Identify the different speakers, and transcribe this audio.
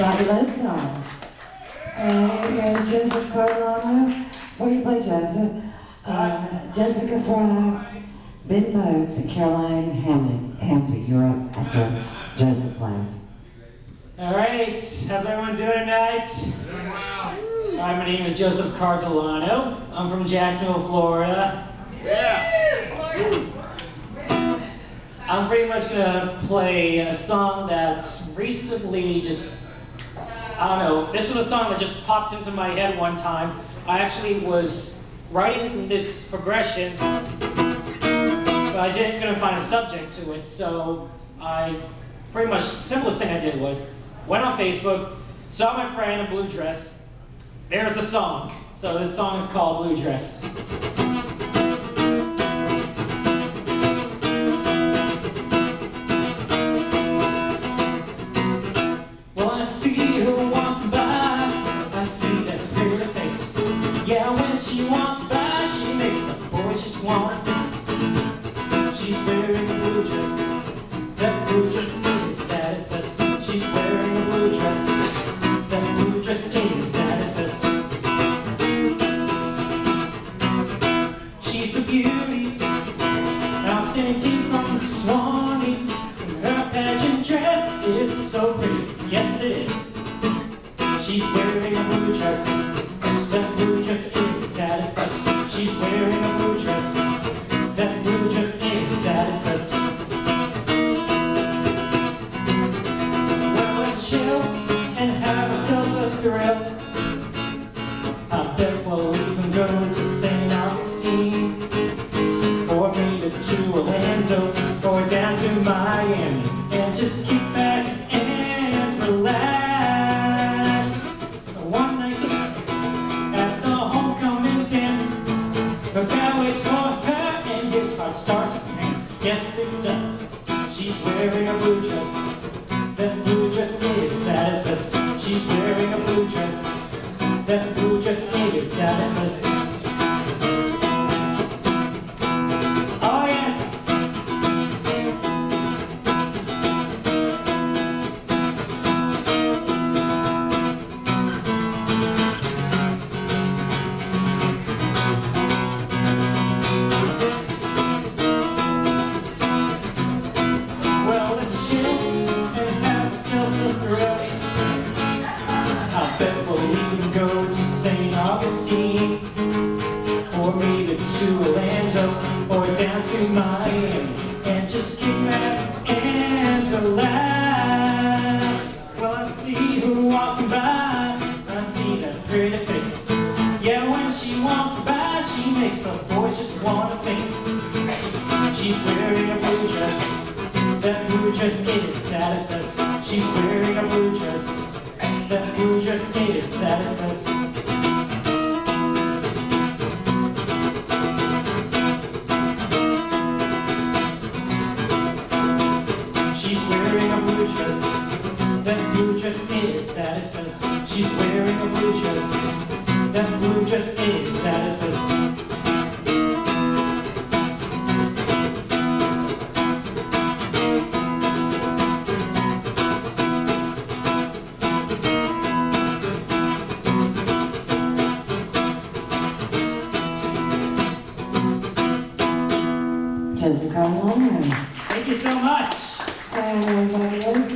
Speaker 1: Fabuloso. Uh, it's Joseph Cartolano. Before you play Joseph, uh, Jessica Fry, Ben Modes, and Caroline Hammond. Hampton, you're up after Joseph plays.
Speaker 2: All right, how's everyone doing tonight? Hi, my name is Joseph Cartolano. I'm from Jacksonville, Florida. Yeah. I'm pretty much gonna play a song that's recently just, I don't know, this was a song that just popped into my head one time. I actually was writing this progression, but I didn't gonna find a subject to it, so I, pretty much, simplest thing I did was, went on Facebook, saw my friend in a blue dress, there's the song. So this song is called Blue Dress. Wanna. She's wearing a blue dress, that blue dress is satisfied. She's wearing a blue dress, that blue dress is satisfied. She's a beauty, obscenity from the Swanee. Her pageant dress is so pretty, yes it is. She's wearing a blue dress, that blue dress is satisfied. She's wearing a The bell waits for her and gives five stars for pants. Yes it does. She's wearing a blue dress. That blue dress And just kick back and relax Well, I see her walking by I see that pretty face Yeah, when she walks by She makes the boys just wanna faint She's wearing a blue dress that blue dress is satisfied. She's wearing a blue dress. That blue dress is satisfied. blue dress is satisfies. She's wearing a blue dress. That blue dress is satisfies. Jessica Long. Thank you so much. And